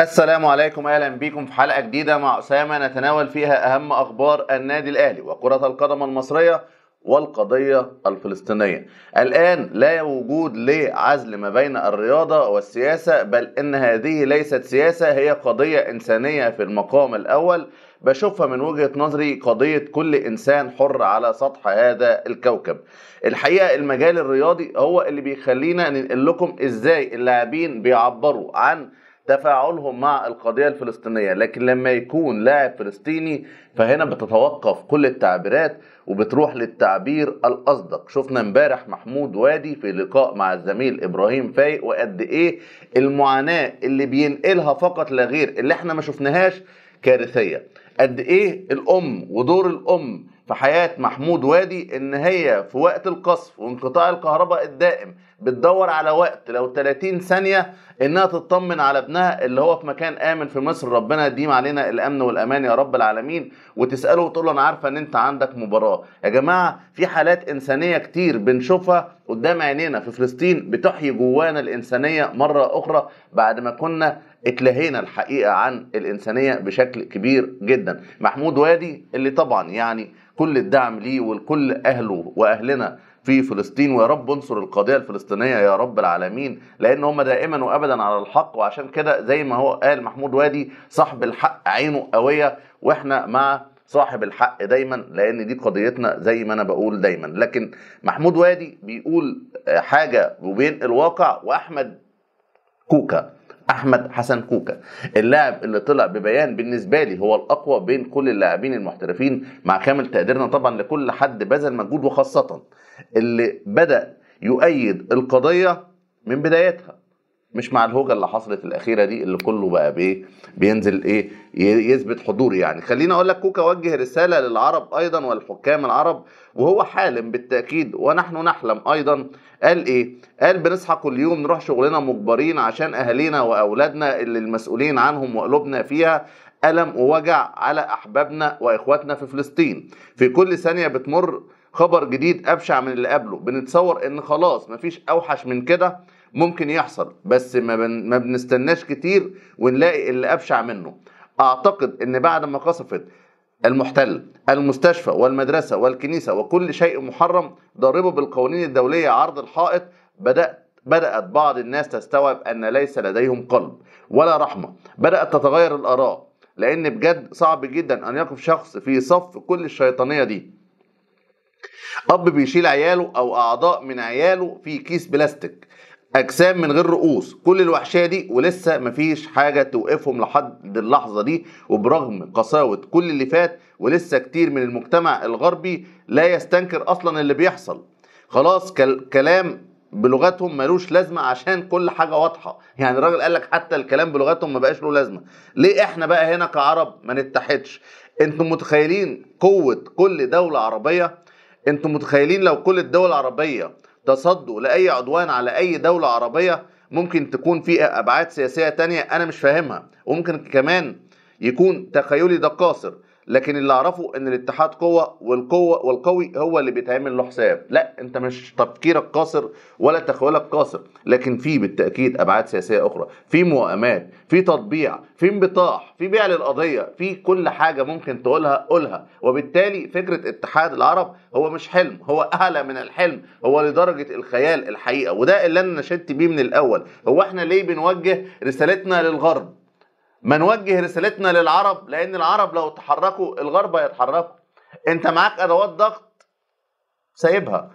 السلام عليكم أهلا بكم في حلقة جديدة مع أسامة نتناول فيها أهم أخبار النادي الأهلي وكرة القدم المصرية والقضية الفلسطينية. الآن لا وجود لعزل ما بين الرياضة والسياسة بل إن هذه ليست سياسة هي قضية إنسانية في المقام الأول بشوفها من وجهة نظري قضية كل إنسان حر على سطح هذا الكوكب. الحقيقة المجال الرياضي هو اللي بيخلينا ننقل لكم إزاي اللاعبين بيعبروا عن تفاعلهم مع القضية الفلسطينية لكن لما يكون لاعب فلسطيني فهنا بتتوقف كل التعبيرات وبتروح للتعبير الأصدق. شفنا امبارح محمود وادي في لقاء مع الزميل إبراهيم فايق وقد إيه المعاناة اللي بينقلها فقط لا غير اللي إحنا ما شفناهاش كارثية. قد إيه الأم ودور الأم في حياة محمود وادي إن هي في وقت القصف وانقطاع الكهرباء الدائم بتدور على وقت لو 30 ثانية إنها تطمن على ابنها اللي هو في مكان آمن في مصر. ربنا يديم علينا الأمن والأمان يا رب العالمين. وتسأله وتقول له أنا عارفة إن أنت عندك مباراة. يا جماعة في حالات إنسانية كتير بنشوفها قدام عينينا. في فلسطين بتحيي جوانا الإنسانية مرة أخرى بعد ما كنا اتلهينا الحقيقة عن الإنسانية بشكل كبير جدا. محمود وادي اللي طبعا يعني كل الدعم ليه ولكل أهله وأهلنا في فلسطين. ويا رب انصر القضية الفلسطينية يا رب العالمين لأن هم دائما وابدا على الحق. وعشان كده زي ما هو قال محمود وادي صاحب الحق عينه قوية وإحنا مع صاحب الحق دايما لأن دي قضيتنا زي ما أنا بقول دايما. لكن محمود وادي بيقول حاجة وبينقل واقع وأحمد كوكا أحمد حسن كوكا. اللاعب اللي طلع ببيان بالنسبة لي هو الأقوى بين كل اللاعبين المحترفين مع كامل تقديرنا طبعا لكل حد بذل مجهود وخاصة اللي بدأ يؤيد القضية من بدايتها. مش مع الهوجة اللي حصلت الأخيرة دي اللي كله بقى بايه بينزل إيه يثبت حضور يعني. خليني أقول لك كوكا وجه رسالة للعرب أيضا والحكام العرب وهو حالم بالتأكيد ونحن نحلم أيضا. قال إيه؟ قال بنصحى كل يوم نروح شغلنا مجبرين عشان أهالينا وأولادنا اللي المسؤولين عنهم وقلوبنا فيها ألم ووجع على أحبابنا وإخواتنا في فلسطين. في كل ثانية بتمر خبر جديد أبشع من اللي قبله. بنتصور إن خلاص مفيش أوحش من كده. ممكن يحصل بس ما, بن... ما بنستناش كتير ونلاقي اللي أبشع منه. أعتقد إن بعد ما قصفت المحتل المستشفى والمدرسة والكنيسة وكل شيء محرم ضاربه بالقوانين الدولية عرض الحائط بدأت بدأت بعض الناس تستوعب أن ليس لديهم قلب ولا رحمة. بدأت تتغير الآراء لأن بجد صعب جدا أن يقف شخص في صف كل الشيطانية دي. أب بيشيل عياله أو أعضاء من عياله في كيس بلاستيك. أجسام من غير رؤوس. كل الوحشية دي ولسه مفيش حاجة توقفهم لحد اللحظة دي وبرغم قساوة كل اللي فات ولسه كتير من المجتمع الغربي لا يستنكر أصلا اللي بيحصل. خلاص كلام بلغتهم ملوش لازمة عشان كل حاجة واضحة. يعني الراجل قال لك حتى الكلام بلغتهم ما بقاش له لازمة. ليه إحنا بقى هنا كعرب ما نتحدش؟ أنتم متخيلين قوة كل دولة عربية؟ أنتم متخيلين لو كل الدول العربية تصدوا لأي عدوان على أي دولة عربية ممكن تكون فيها أبعاد سياسية تانية أنا مش فاهمها. وممكن كمان يكون تخيلي ده قاصر. لكن اللي أعرفه إن الاتحاد قوة والقوة والقوي هو اللي بيتعمل له حساب. لا أنت مش تفكيرك قاصر ولا تخيلك قاصر. لكن في بالتأكيد أبعاد سياسية أخرى في موائمات في تطبيع في انبطاح في بيع للقضية في كل حاجة ممكن تقولها قولها. وبالتالي فكرة اتحاد العرب هو مش حلم هو اعلى من الحلم هو لدرجة الخيال الحقيقة. وده اللي أنا نشدت بيه من الأول. هو إحنا ليه بنوجه رسالتنا للغرب؟ ما نوجه رسالتنا للعرب لأن العرب لو تحركوا الغرب هيتحركوا. أنت معاك أدوات ضغط سايبها.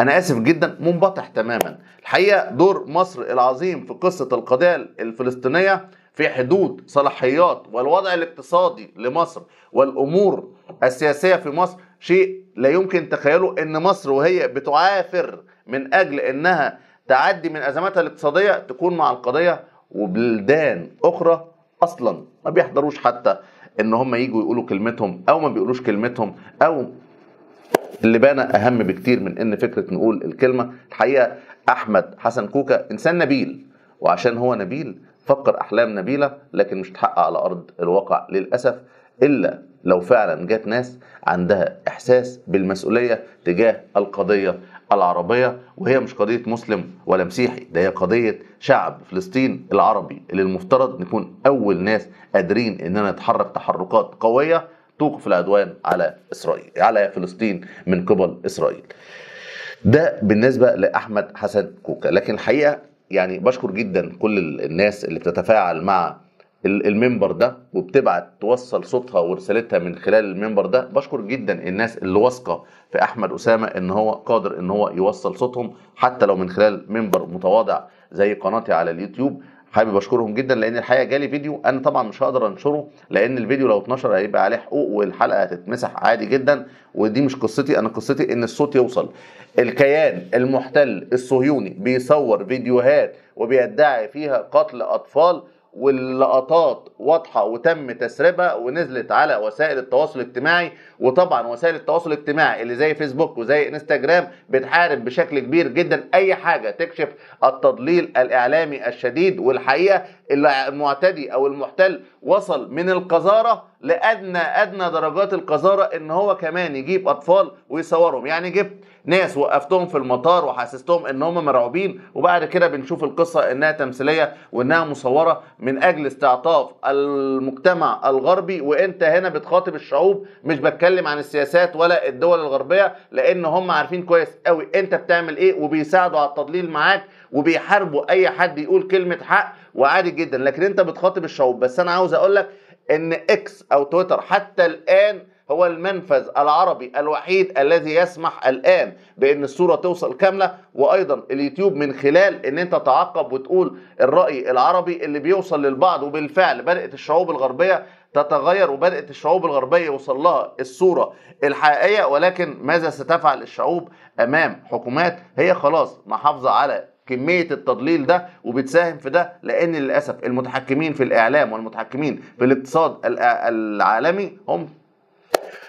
أنا آسف جدا منبطح تماما. الحقيقة دور مصر العظيم في قصة القضية الفلسطينية في حدود صلاحيات والوضع الاقتصادي لمصر والأمور السياسية في مصر شيء لا يمكن تخيله إن مصر وهي بتعافر من أجل إنها تعدي من أزماتها الاقتصادية تكون مع القضية وبلدان أخرى أصلا ما بيحضروش حتى إن هم يجوا يقولوا كلمتهم أو ما بيقولوش كلمتهم أو اللي بان أهم بكتير من إن فكرة نقول الكلمة. الحقيقة أحمد حسن كوكا إنسان نبيل وعشان هو نبيل فكر أحلام نبيلة لكن مش تحقق على أرض الواقع للأسف إلا لو فعلا جت ناس عندها إحساس بالمسؤولية تجاه القضية العربية وهي مش قضية مسلم ولا مسيحي ده هي قضية شعب فلسطين العربي اللي المفترض نكون أول ناس قادرين إننا نتحرك تحركات قوية توقف العدوان على إسرائيل على فلسطين من قبل إسرائيل. ده بالنسبة لأحمد حسن كوكا. لكن الحقيقة يعني بشكر جدا كل الناس اللي بتتفاعل مع المنبر ده وبتبعت توصل صوتها ورسالتها من خلال المنبر ده. بشكر جدا الناس اللي واثقة في أحمد أسامة إن هو قادر إن هو يوصل صوتهم حتى لو من خلال منبر متواضع زي قناتي على اليوتيوب. حابب أشكرهم جدا لأن الحقيقة جالي فيديو أنا طبعا مش هقدر أنشره لأن الفيديو لو اتنشر هيبقى عليه حقوق والحلقة هتتمسح عادي جدا ودي مش قصتي أنا قصتي إن الصوت يوصل. الكيان المحتل الصهيوني بيصور فيديوهات وبيدعي فيها قتل أطفال واللقطات واضحة وتم تسريبها ونزلت على وسائل التواصل الاجتماعي. وطبعا وسائل التواصل الاجتماعي اللي زي فيسبوك وزي انستجرام بتحارب بشكل كبير جدا. أي حاجة تكشف التضليل الإعلامي الشديد. والحقيقة المعتدي أو المحتل وصل من القذارة لأدنى أدنى درجات القذارة إن هو كمان يجيب أطفال ويصورهم. يعني جبت ناس وقفتهم في المطار وحسستهم ان هم مرعوبين وبعد كده بنشوف القصة إنها تمثيلية وإنها مصورة من أجل استعطاف المجتمع الغربي. وإنت هنا بتخاطب الشعوب مش بتكلم عن السياسات ولا الدول الغربية لأن هم عارفين كويس قوي إنت بتعمل إيه وبيساعدوا على التضليل معاك وبيحاربوا أي حد يقول كلمة حق وعادي جدا. لكن إنت بتخاطب الشعوب. بس أنا عاوز أقول لك إن إكس أو تويتر حتى الآن هو المنفذ العربي الوحيد الذي يسمح الآن بأن الصورة توصل كاملة وأيضا اليوتيوب من خلال إن أنت تعقب وتقول الرأي العربي اللي بيوصل للبعض وبالفعل بدأت الشعوب الغربية تتغير وبدأت الشعوب الغربية يوصل لها الصورة الحقيقية. ولكن ماذا ستفعل الشعوب أمام حكومات؟ هي خلاص محافظة على كمية التضليل ده وبتساهم في ده لأن للأسف المتحكمين في الإعلام والمتحكمين في الاقتصاد العالمي هم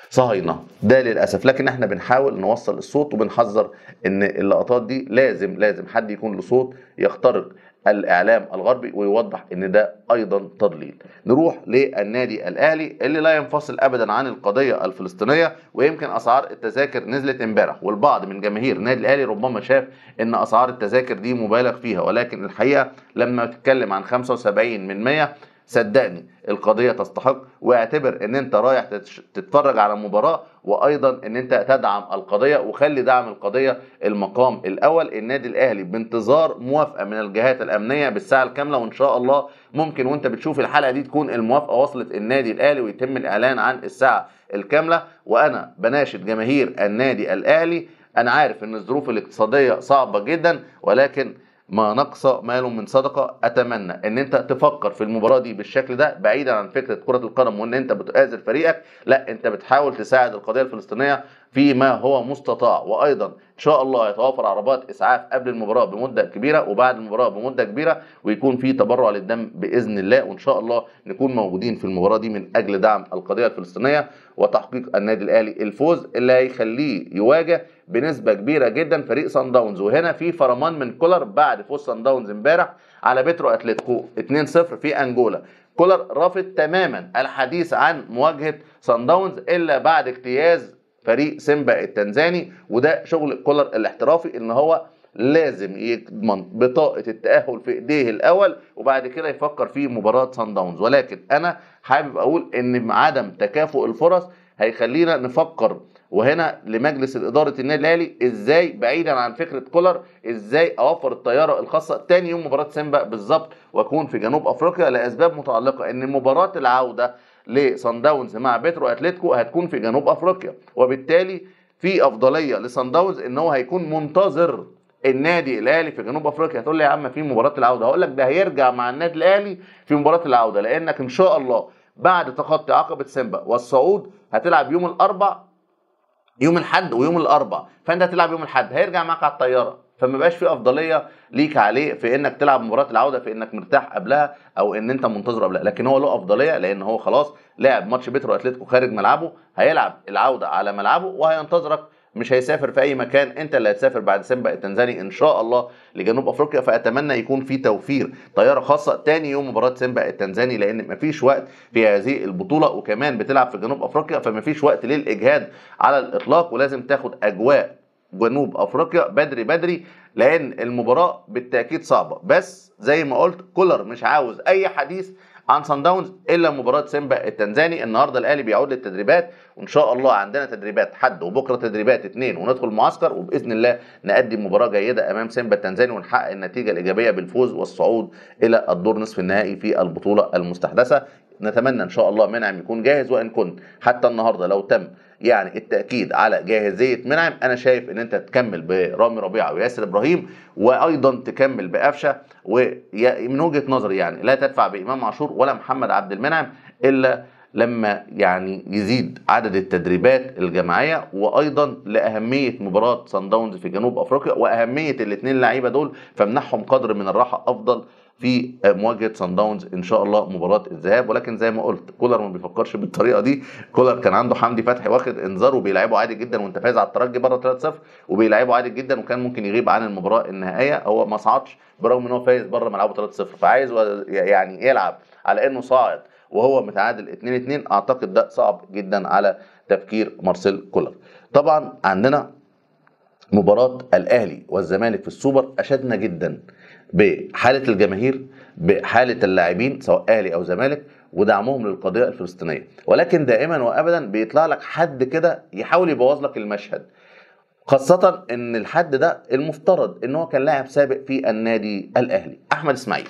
صهاينة. ده للأسف. لكن إحنا بنحاول نوصل الصوت وبنحذر إن اللقطات دي لازم لازم حد يكون له صوت يخترق الإعلام الغربي ويوضح إن ده أيضا تضليل. نروح للنادي الأهلي اللي لا ينفصل ابدا عن القضية الفلسطينية ويمكن أسعار التذاكر نزلت إمبارح. والبعض من جماهير النادي الأهلي ربما شاف إن أسعار التذاكر دي مبالغ فيها ولكن الحقيقة لما تتكلم عن 75 من 100 صدقني القضية تستحق واعتبر إن أنت رايح تتفرج على مباراة وأيضا إن أنت تدعم القضية وخلي دعم القضية المقام الأول. النادي الأهلي بانتظار موافقة من الجهات الأمنية بالساعة الكاملة وإن شاء الله ممكن وأنت بتشوف الحلقة دي تكون الموافقة وصلت النادي الأهلي ويتم الإعلان عن الساعة الكاملة. وأنا بناشد جماهير النادي الأهلي أنا عارف إن الظروف الاقتصادية صعبة جدا ولكن ما نقص مال من صدقة أتمنى إن أنت تفكر في المباراة دي بالشكل ده بعيدا عن فكرة كرة القدم وإن أنت بتآزر فريقك لا أنت بتحاول تساعد القضية الفلسطينية فيما هو مستطاع. وأيضا إن شاء الله يتوافر عربات إسعاف قبل المباراة بمدة كبيرة وبعد المباراة بمدة كبيرة ويكون في تبرع للدم بإذن الله. وإن شاء الله نكون موجودين في المباراة دي من أجل دعم القضية الفلسطينية وتحقيق النادي الأهلي. الفوز اللي هيخليه يواجه بنسبة كبيرة جدا فريق سان داونز وهنا في فرمان من كولر بعد فوز سان داونز امبارح على بيترو أتلتيكو 2-0 في أنجولا. كولر رافض تماما الحديث عن مواجهة سان داونز إلا بعد اجتياز فريق سيمبا التنزاني وده شغل كولر الاحترافي إن هو لازم يضمن بطاقة التأهل في إيديه الأول وبعد كده يفكر في مباراة سان داونز ولكن أنا حابب أقول إن عدم تكافؤ الفرص هيخلينا نفكر وهنا لمجلس إدارة النادي الأهلي إزاي بعيدا عن فكرة كولر إزاي أوفر الطيارة الخاصة تاني يوم مباراة سيمبا بالظبط وأكون في جنوب أفريقيا لأسباب متعلقة إن مباراة العودة لصن داونز مع بيترو أتلتيكو هتكون في جنوب أفريقيا وبالتالي في أفضلية لصن داونز إن هو هيكون منتظر النادي الأهلي في جنوب أفريقيا. هتقول لي يا عم في مباراة العودة. هقول لك ده هيرجع مع النادي الأهلي في مباراة العودة لأنك إن شاء الله بعد تخطي عقبة سيمبا والصعود هتلعب يوم الأربع يوم الأحد ويوم الأربع. فأنت هتلعب يوم الأحد هيرجع معاك على الطيارة. فما بقاش في أفضلية ليك عليه في إنك تلعب مباراة العودة في إنك مرتاح قبلها أو إن أنت منتظر قبلها. لكن هو له أفضلية لأن هو خلاص لعب ماتش بيترو اتلتيكو خارج ملعبه هيلعب العودة على ملعبه وهينتظرك. مش هيسافر في أي مكان أنت اللي هتسافر بعد سيمبا التنزاني إن شاء الله لجنوب أفريقيا. فأتمنى يكون في توفير طيارة خاصة تاني يوم مباراة سيمبا التنزاني لأن مفيش وقت في هذه البطولة. وكمان بتلعب في جنوب أفريقيا فمفيش وقت للإجهاد على الإطلاق ولازم تاخد أجواء جنوب أفريقيا بدري بدري لأن المباراة بالتأكيد صعبة. بس زي ما قلت كولر مش عاوز أي حديث عن سان داونز إلا مباراة سيمبا التنزاني. النهارده الأهلي بيعود للتدريبات. وإن شاء الله عندنا تدريبات حد وبكرة تدريبات اثنين وندخل معسكر. وبإذن الله نقدم مباراة جيدة أمام سيمبا التنزاني ونحقق النتيجة الإيجابية بالفوز والصعود إلى الدور نصف النهائي في البطولة المستحدثة. نتمنى إن شاء الله منعم يكون جاهز وإن كنت. حتى النهارده لو تم يعني التأكيد على جاهزيه منعم. أنا شايف إن أنت تكمل برامي ربيعة وياسر إبراهيم وأيضا تكمل بقفشة ومن وجهة نظري يعني لا تدفع بإمام عاشور ولا محمد عبد المنعم إلا لما يعني يزيد عدد التدريبات الجماعية وأيضا لأهمية مباراة سان داونز في جنوب أفريقيا وأهمية الاثنين لعيبة دول فمنحهم قدر من الراحة أفضل في مواجهة سان داونز إن شاء الله مباراة الذهاب. ولكن زي ما قلت كولر ما بيفكرش بالطريقة دي. كولر كان عنده حمدي فتحي واخد انذار وبيلعبه عادي جدا وانت فايز على الترجي بره 3-0 وبيلعبه عادي جدا وكان ممكن يغيب عن المباراة النهائية. هو ما صعدش برغم إن هو فايز بره ملعبه 3-0 فعايز يعني يلعب على إنه صاعد وهو متعادل 2 2 أعتقد ده صعب جدا على تفكير مارسيل كولر. طبعا عندنا مباراة الأهلي والزمالك في السوبر أشدنا جدا. بحالة الجماهير بحالة اللاعبين سواء أهلي أو زمالك ودعمهم للقضية الفلسطينية. ولكن دائما وأبدا بيطلع لك حد كده يحاول يبوظ لك المشهد. خاصة إن الحد ده المفترض إن هو كان لاعب سابق في النادي الأهلي. أحمد إسماعيل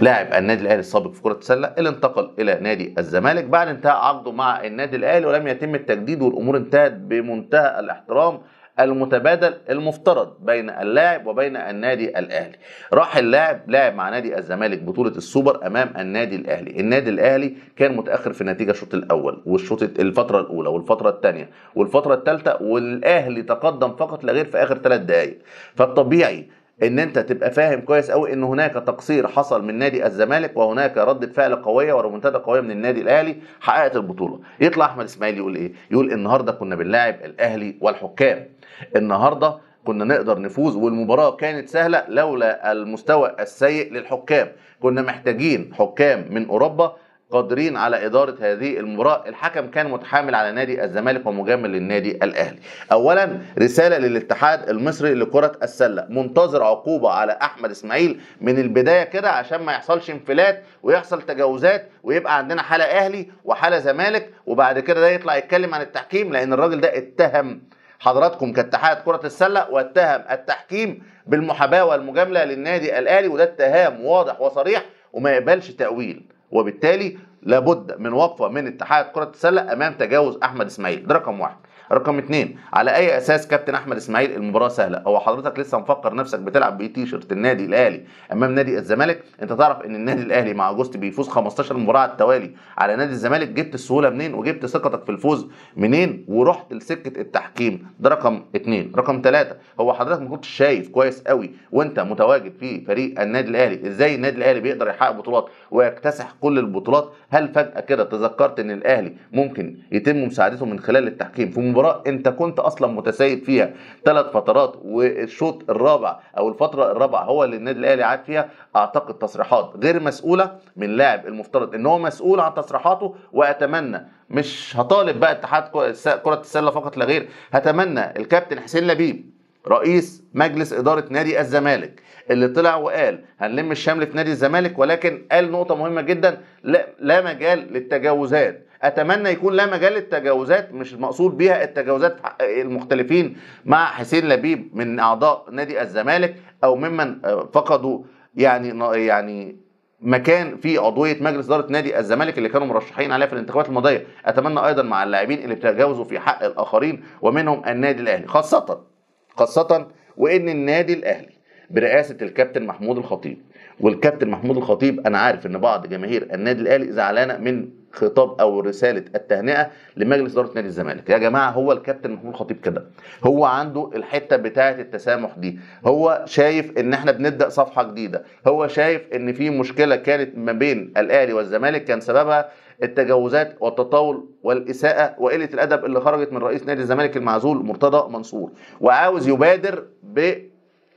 لاعب النادي الأهلي السابق في كرة السلة اللي انتقل إلى نادي الزمالك بعد انتهاء عقده مع النادي الأهلي ولم يتم التجديد والأمور انتهت بمنتهى الاحترام المتبادل المفترض بين اللاعب وبين النادي الأهلي. راح اللاعب لعب مع نادي الزمالك بطولة السوبر أمام النادي الأهلي. النادي الأهلي كان متأخر في النتيجة الشوط الأول والشوط الفترة الأولى والفترة الثانية والفترة الثالثة والأهلي تقدم فقط لا غير في آخر ثلاث دقائق فالطبيعي إن أنت تبقى فاهم كويس قوي إن هناك تقصير حصل من نادي الزمالك وهناك ردة فعل قوية وريمونتادا قوية من النادي الأهلي حققت البطولة. يطلع أحمد إسماعيل يقول إيه؟ يقول النهارده كنا بنلاعب الأهلي والحكام. النهارده كنا نقدر نفوز والمباراة كانت سهلة لولا المستوى السيء للحكام. كنا محتاجين حكام من أوروبا قادرين على إدارة هذه المباراة. الحكم كان متحامل على نادي الزمالك ومجامل للنادي الأهلي. أولا رسالة للاتحاد المصري لكرة السلة. منتظر عقوبة على أحمد إسماعيل من البداية كده عشان ما يحصلش انفلات ويحصل تجاوزات ويبقى عندنا حالة أهلي وحالة زمالك وبعد كده ده يطلع يتكلم عن التحكيم لأن الراجل ده اتهم. حضراتكم كاتحاد كرة السلة واتهم التحكيم بالمحاباة والمجاملة للنادي الأهلي وده اتهام واضح وصريح وما يقبلش تأويل. وبالتالي لابد من وقفه من اتحاد كرة السلة أمام تجاوز أحمد إسماعيل. ده رقم واحد. رقم اثنين على أي أساس كابتن أحمد إسماعيل المباراة سهلة؟ هو حضرتك لسه مفكر نفسك بتلعب بيه تيشرت النادي الأهلي أمام نادي الزمالك؟ أنت تعرف إن النادي الأهلي مع جوست بيفوز 15 مباراة على التوالي. على نادي الزمالك جبت السهولة منين؟ وجبت ثقتك في الفوز منين؟ ورحت لسكة التحكيم. ده رقم اثنين رقم ثلاثة هو حضرتك ما كنتش شايف كويس قوي وأنت متواجد في فريق النادي الأهلي؟ إزاي النادي الأهلي بيقدر يحقق بطولات ويكتسح كل البطولات؟ هل فجأة كده تذكرت إن الأهلي ممكن يتم مساعدته من خلال التحكيم في مباراة انت كنت أصلا متسيد فيها. ثلاث فترات والشوط الرابع أو الفترة الرابعة هو اللي النادي الاهلي عاد فيها اعتقد تصريحات غير مسؤولة من لاعب المفترض ان هو مسؤول عن تصريحاته واتمنى مش هطالب بقى اتحاد كرة السلة فقط لا غير هتمنى الكابتن حسين لبيب رئيس مجلس إدارة نادي الزمالك اللي طلع وقال هنلم الشمل في نادي الزمالك ولكن قال نقطة مهمة جدا لا, لا مجال للتجاوزات. أتمنى يكون لا مجال للتجاوزات مش المقصود بيها التجاوزات المختلفين مع حسين لبيب من أعضاء نادي الزمالك أو ممن فقدوا يعني يعني مكان في عضوية مجلس إدارة نادي الزمالك اللي كانوا مرشحين عليها في الانتخابات الماضية. أتمنى أيضا مع اللاعبين اللي بيتجاوزوا في حق الآخرين ومنهم النادي الأهلي خاصة خاصة وإن النادي الأهلي برئاسة الكابتن محمود الخطيب. والكابتن محمود الخطيب أنا عارف إن بعض جماهير النادي الأهلي زعلانة من خطاب أو رسالة التهنئة لمجلس إدارة نادي الزمالك. يا جماعة هو الكابتن محمود الخطيب كده. هو عنده الحتة بتاعة التسامح دي. هو شايف إن إحنا بنبدأ صفحة جديدة. هو شايف إن في مشكلة كانت ما بين الأهلي والزمالك. كان سببها التجاوزات والتطاول والإساءة وقلة الأدب اللي خرجت من رئيس نادي الزمالك المعزول مرتضى منصور. وعاوز يبادر ب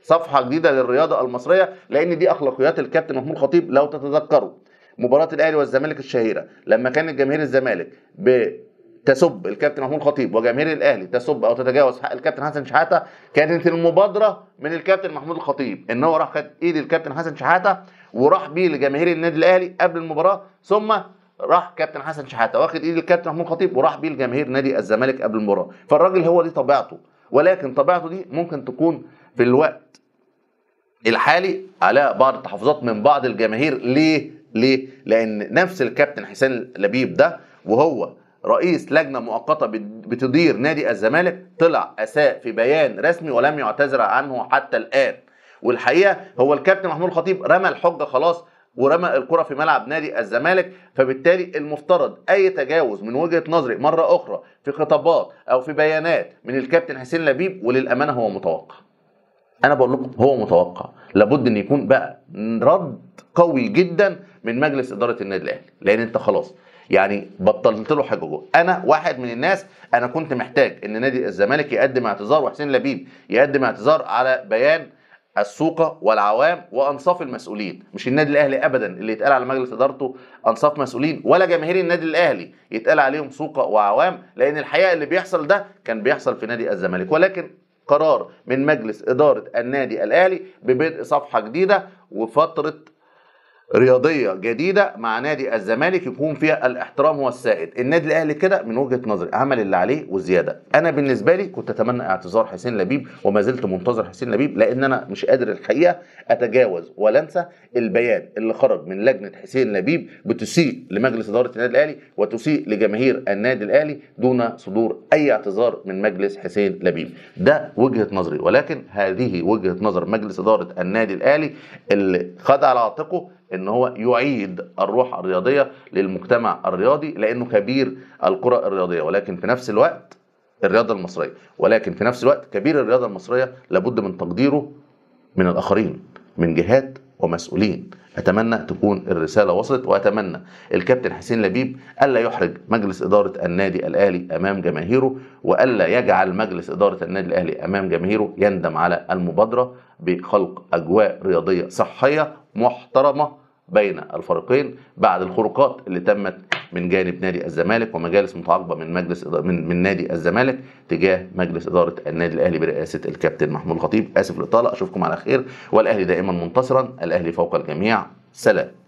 صفحه جديدة للرياضة المصرية لأن دي أخلاقيات الكابتن محمود خطيب لو تتذكروا. مباراة الأهلي والزمالك الشهيرة لما كانت جماهير الزمالك تسب الكابتن محمود خطيب وجماهير الأهلي تسب أو تتجاوز حق الكابتن حسن شحاتة كانت المبادرة من الكابتن محمود الخطيب إن هو راح خد إيد الكابتن حسن شحاتة وراح بيه لجماهير النادي الأهلي قبل المباراة ثم راح كابتن حسن شحاتة واخد إيد الكابتن محمود خطيب وراح بيه لجماهير نادي الزمالك قبل المباراة. فالراجل هو دي طبيعته ولكن طبيعته دي ممكن تكون في الوقت الحالي على بعض التحفظات من بعض الجماهير. ليه؟ ليه؟ لأن نفس الكابتن حسين لبيب ده وهو رئيس لجنة مؤقتة بتدير نادي الزمالك طلع أساء في بيان رسمي ولم يعتذر عنه حتى الآن. والحقيقة هو الكابتن محمود الخطيب رمى الحجة خلاص ورمى الكرة في ملعب نادي الزمالك فبالتالي المفترض أي تجاوز من وجهة نظري مرة أخرى في خطابات أو في بيانات من الكابتن حسين لبيب وللأمانة هو متوقع. أنا بقول لكم هو متوقع. لابد إن يكون بقى رد قوي جدا من مجلس إدارة النادي الأهلي. لأن أنت خلاص يعني بطلت له حججه أنا واحد من الناس أنا كنت محتاج إن نادي الزمالك يقدم اعتذار وحسين لبيب يقدم اعتذار على بيان السوقة والعوام وأنصاف المسؤولين. مش النادي الأهلي ابدا اللي يتقال على مجلس إدارته أنصاف مسؤولين ولا جماهير النادي الأهلي يتقال عليهم سوقة وعوام لأن الحقيقة اللي بيحصل ده كان بيحصل في نادي الزمالك. ولكن قرار من مجلس إدارة النادي الأهلي ببدء صفحة جديدة وفترة رياضية جديدة مع نادي الزمالك يكون فيها الاحترام هو السائد النادي الأهلي كده من وجهة نظري عمل اللي عليه وزيادة. أنا بالنسبة لي كنت أتمنى اعتذار حسين لبيب وما زلت منتظر حسين لبيب لأن أنا مش قادر الحقيقة أتجاوز ولا أنسى البيان اللي خرج من لجنة حسين لبيب بتسيء لمجلس إدارة النادي الأهلي وتسيء لجماهير النادي الأهلي دون صدور أي اعتذار من مجلس حسين لبيب. ده وجهة نظري ولكن هذه وجهة نظر مجلس إدارة النادي الأهلي اللي خد على عاتقه إن هو يعيد الروح الرياضية للمجتمع الرياضي لأنه كبير الكره الرياضية. ولكن في نفس الوقت الرياضة المصرية ولكن في نفس الوقت كبير الرياضة المصرية لابد من تقديره من الآخرين من جهات ومسؤولين. أتمنى تكون الرسالة وصلت وأتمنى الكابتن حسين لبيب ألا يحرج مجلس إدارة النادي الأهلي أمام جماهيره وألا يجعل مجلس إدارة النادي الأهلي أمام جماهيره يندم على المبادرة بخلق أجواء رياضية صحية محترمة بين الفريقين بعد الخروقات اللي تمت من جانب نادي الزمالك ومجالس متعاقبة من مجلس من, من نادي الزمالك تجاه مجلس إدارة النادي الأهلي برئاسة الكابتن محمود الخطيب. آسف الاطاله أشوفكم على خير. والأهلي دائما منتصرا. الأهلي فوق الجميع. سلام.